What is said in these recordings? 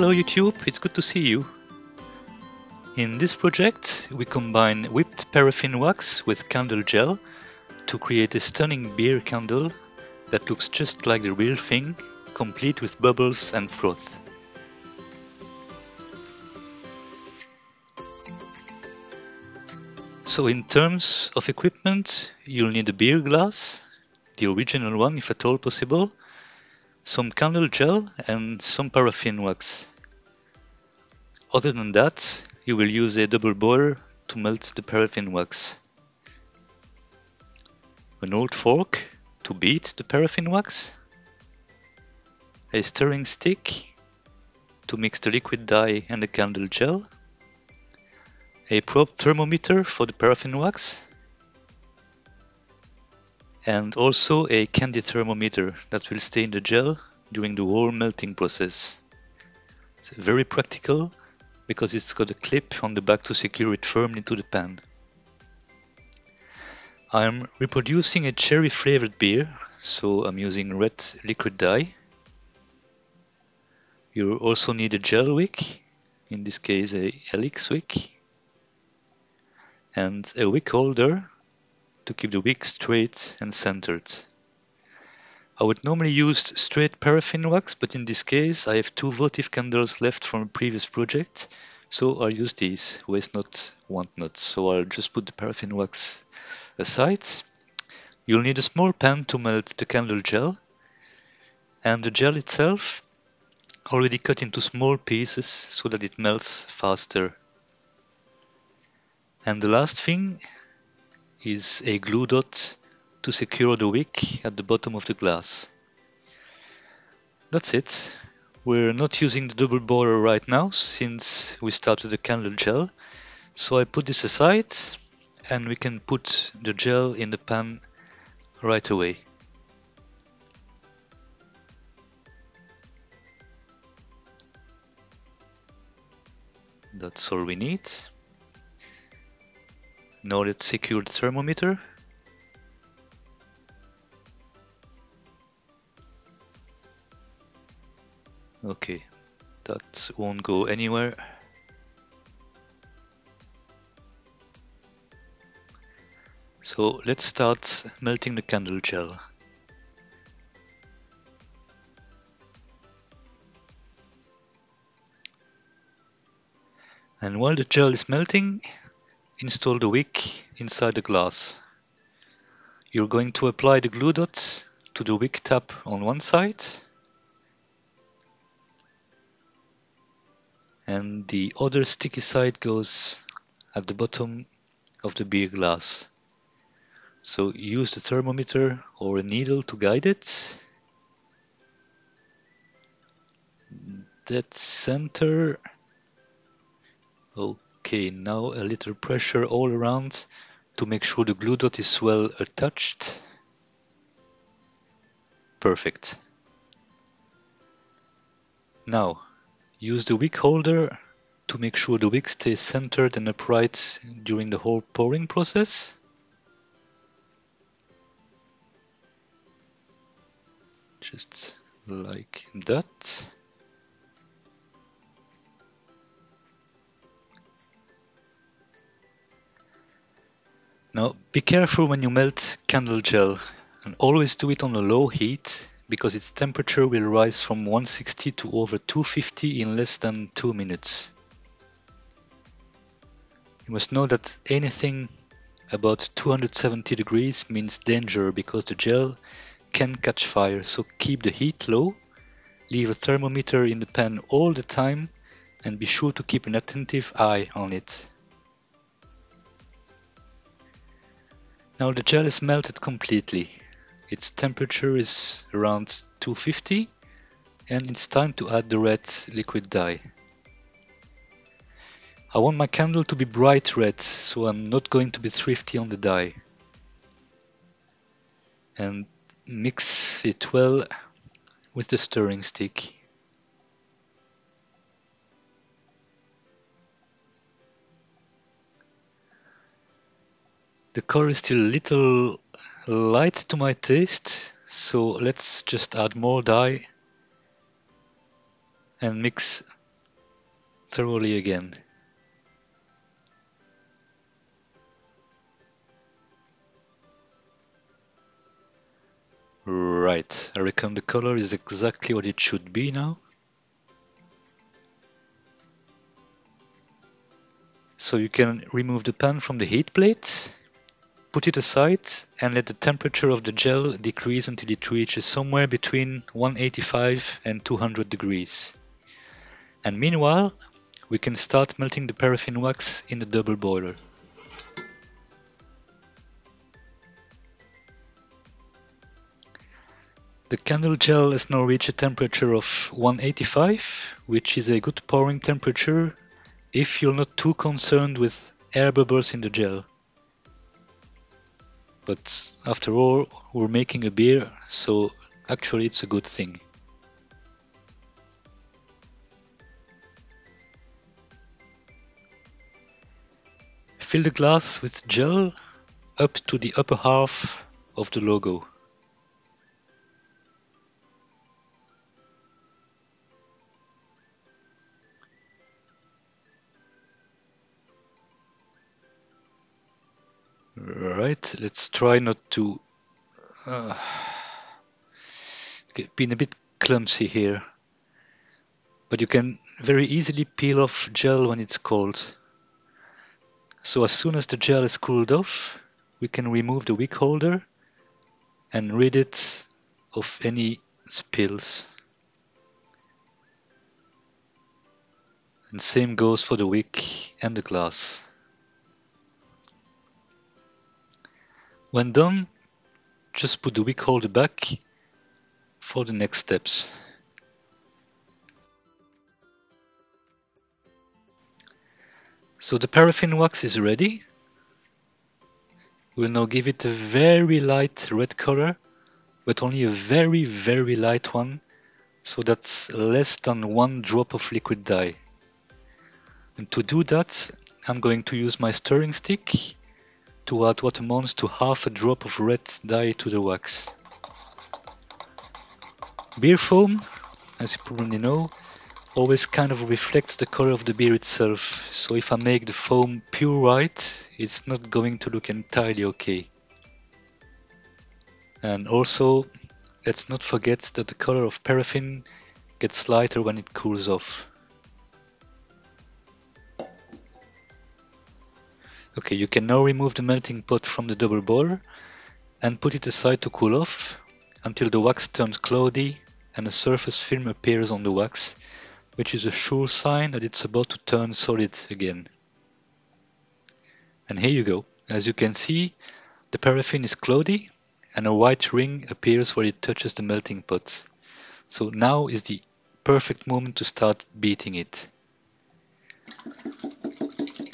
Hello YouTube, it's good to see you. In this project we combine whipped paraffin wax with candle gel to create a stunning beer candle that looks just like the real thing, complete with bubbles and froth. So in terms of equipment, you'll need a beer glass, the original one if at all possible, some candle gel and some paraffin wax. Other than that, you will use a double boiler to melt the paraffin wax. An old fork to beat the paraffin wax. A stirring stick to mix the liquid dye and the candle gel a probe thermometer for the paraffin wax and also a candy thermometer that will stay in the gel during the whole melting process. It's very practical because it's got a clip on the back to secure it firmly to the pan. I'm reproducing a cherry flavored beer, so I'm using red liquid dye. You also need a gel wick, in this case a LX wick, and a wick holder to keep the wick straight and centered. I would normally use straight paraffin wax, but in this case I have two votive candles left from a previous project, so I'll use these, waste not, want not. So I'll just put the paraffin wax aside. You'll need a small pan to melt the candle gel, and the gel itself already cut into small pieces so that it melts faster and the last thing is a glue dot to secure the wick at the bottom of the glass. That's it. We're not using the double boiler right now since we started the candle gel. So I put this aside and we can put the gel in the pan right away. That's all we need. Now let's secure the thermometer. Okay, that won't go anywhere. So let's start melting the candle gel. And while the gel is melting, install the wick inside the glass. You're going to apply the glue dots to the wick tab on one side and the other sticky side goes at the bottom of the beer glass. So use the thermometer or a needle to guide it. That center. Okay. Okay, now a little pressure all around to make sure the glue dot is well attached. Perfect. Now, use the wick holder to make sure the wick stays centered and upright during the whole pouring process. Just like that. Now be careful when you melt candle gel and always do it on a low heat because its temperature will rise from 160 to over 250 in less than 2 minutes. You must know that anything about 270 degrees means danger because the gel can catch fire so keep the heat low, leave a thermometer in the pan all the time and be sure to keep an attentive eye on it. Now the gel is melted completely. Its temperature is around 250 and it's time to add the red liquid dye. I want my candle to be bright red, so I'm not going to be thrifty on the dye. And mix it well with the stirring stick. The color is still a little light to my taste, so let's just add more dye and mix thoroughly again. Right, I reckon the color is exactly what it should be now. So you can remove the pan from the heat plate, put it aside and let the temperature of the gel decrease until it reaches somewhere between 185 and 200 degrees. And meanwhile, we can start melting the paraffin wax in the double boiler. The candle gel has now reached a temperature of 185, which is a good pouring temperature if you're not too concerned with air bubbles in the gel. But after all, we're making a beer, so actually it's a good thing. Fill the glass with gel up to the upper half of the logo. Right, let's try not to... Uh, being a bit clumsy here. But you can very easily peel off gel when it's cold. So as soon as the gel is cooled off, we can remove the wick holder and rid it of any spills. And same goes for the wick and the glass. When done, just put the wick holder back for the next steps. So the paraffin wax is ready. We'll now give it a very light red color, but only a very very light one, so that's less than one drop of liquid dye. And to do that, I'm going to use my stirring stick to add what amounts to half a drop of red dye to the wax. Beer foam, as you probably know, always kind of reflects the color of the beer itself, so if I make the foam pure white, it's not going to look entirely okay. And also, let's not forget that the color of paraffin gets lighter when it cools off. Okay, you can now remove the melting pot from the double boiler and put it aside to cool off until the wax turns cloudy and a surface film appears on the wax, which is a sure sign that it's about to turn solid again. And here you go. As you can see, the paraffin is cloudy and a white ring appears where it touches the melting pot. So now is the perfect moment to start beating it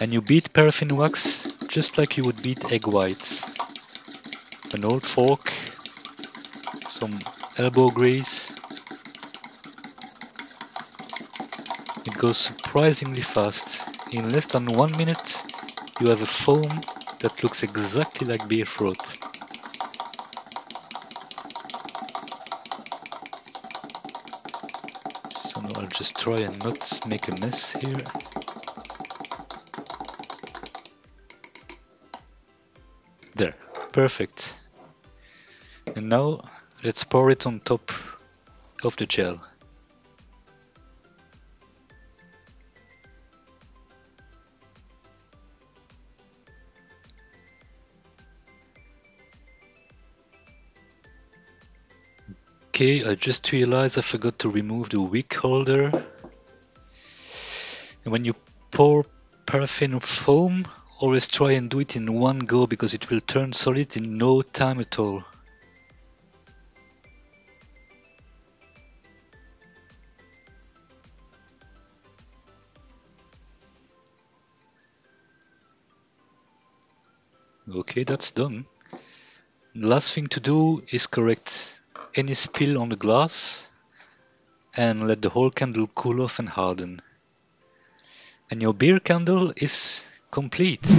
and you beat paraffin wax just like you would beat egg whites. An old fork, some elbow grease. It goes surprisingly fast. In less than one minute you have a foam that looks exactly like beer froth. So now I'll just try and not make a mess here. There, perfect. And now let's pour it on top of the gel. Okay, I just realized I forgot to remove the wick holder. And when you pour paraffin foam Always try and do it in one go because it will turn solid in no time at all. Okay, that's done. The last thing to do is correct any spill on the glass and let the whole candle cool off and harden. And your beer candle is complete.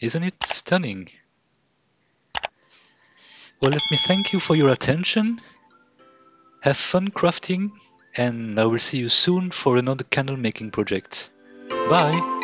Isn't it stunning? Well, let me thank you for your attention. Have fun crafting and I will see you soon for another candle making project. Bye!